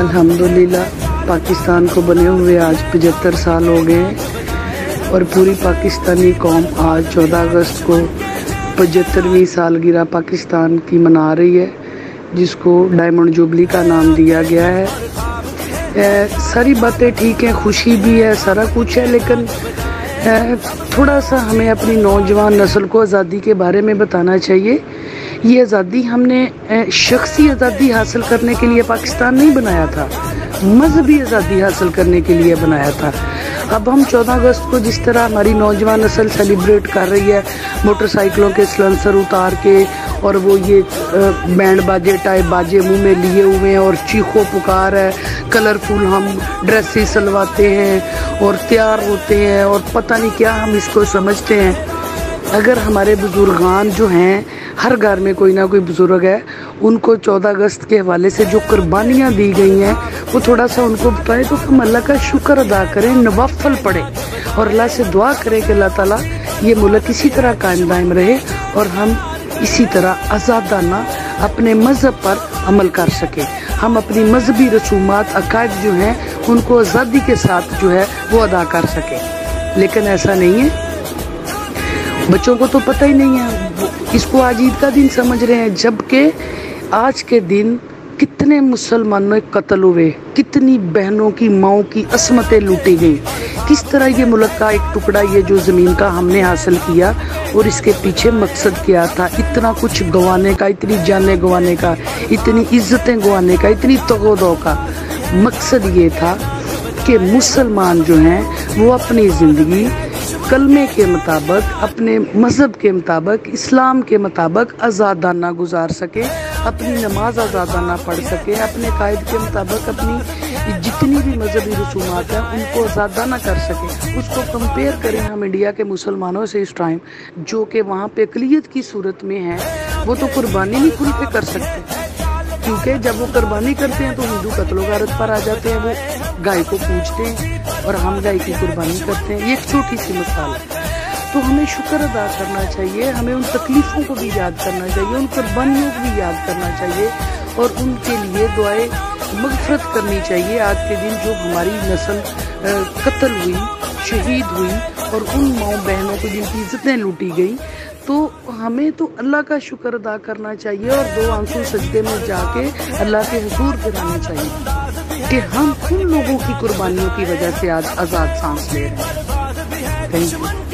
अल्हम्दुलिल्लाह पाकिस्तान को बने हुए आज पचहत्तर साल हो गए और पूरी पाकिस्तानी कौम आज 14 अगस्त को पचहत्तरवीं सालगिरह पाकिस्तान की मना रही है जिसको डायमंड जुबली का नाम दिया गया है। ए, सारी बातें ठीक हैं खुशी भी है सारा कुछ है लेकिन ए, थोड़ा सा हमें अपनी नौजवान नस्ल को आज़ादी के बारे में बताना चाहिए। ये आज़ादी हमने शख्सी आज़ादी हासिल करने के लिए पाकिस्तान नहीं बनाया था। मजहबी आज़ादी हासिल करने के लिए बनाया था। अब हम 14 अगस्त को जिस तरह हमारी नौजवान नस्ल सेलिब्रेट कर रही है, मोटरसाइकिलों के सलेंसर उतार के और वो ये बैंड बाजे टाइप बाजे मुँह में लिए हुए हैं और चीखो पुकार है, कलरफुल हम ड्रेसेस सलवाते हैं और तैयार होते हैं और पता नहीं क्या हम इसको समझते हैं। अगर हमारे बुजुर्गान जो हैं हर घर में कोई ना कोई बुज़ुर्ग है। उनको 14 अगस्त के हवाले से जो कुर्बानियाँ दी गई हैं, वो थोड़ा सा उनको बताएँ तो हम अल्लाह का शुक्र अदा करें नवाफल पढ़ें और अल्लाह से दुआ करें कि अल्लाह ताला ये मुल्क इसी तरह कायम दायम रहे और हम इसी तरह आज़ादाना अपने मज़हब पर अमल कर सकें। हम अपनी मजहबी रसूमात, अकायद जो हैं, उनको आज़ादी के साथ जो है, वो अदा कर सकें। लेकिन ऐसा नहीं है। बच्चों को तो पता ही नहीं है। इसको आज ईद का दिन समझ रहे हैं, जबकि आज के दिन कितने मुसलमानों के कत्ल हुए, कितनी बहनों की, माओ की असमतें लूटी गई। किस तरह ये मुल्क का एक टुकड़ा, ये जो ज़मीन का हमने हासिल किया और इसके पीछे मकसद क्या था? इतना कुछ गंवाने का, इतनी जानें गंवाने का, इतनी इज्जतें गंवाने का, इतनी तगोदों का मकसद ये था कि मुसलमान जो हैं, वो अपनी ज़िंदगी कलमे के मुताबिक, अपने मज़हब के मुताबिक, इस्लाम के मुताबिक आज़ादाना गुजार सके, अपनी नमाज़ आज़ादाना पढ़ सके, अपने कायद के मुताबिक अपनी जितनी भी मजहबी रसूमात हैं, उनको आज़ादाना कर सके। उसको कंपेयर करें हम इंडिया के मुसलमानों से इस टाइम जो कि वहाँ पे अकलीत की सूरत में है, वो तो कुर्बानी नहीं खुल के कर सकते। क्योंकि जब वो कुर्बानी करते हैं तो हिंदू कत्लो गारत पर आ जाते हैं, वो गाय को पूजते हैं। और हम गाय की कुर्बानी करते हैं। ये एक छोटी सी मिसाल है। तो हमें शुक्र अदा करना चाहिए, हमें उन तकलीफ़ों को भी याद करना चाहिए, उन कुर्बानियों को भी याद करना चाहिए और उनके लिए दुआएँ मगफरत करनी चाहिए। आज के दिन जो हमारी नस्ल कत्ल हुई, शहीद हुई और उन माओ बहनों को जिनकी इज्जतें लूटी गई तो हमें तो अल्लाह का शुक्र अदा करना चाहिए और दो आँसू सजदे में जाके अल्लाह के हजूर गिराने चाहिए। कि हम उन लोगों की कुर्बानियों की वजह से आज आज़ाद सांस ले रहे हैं। Thank you.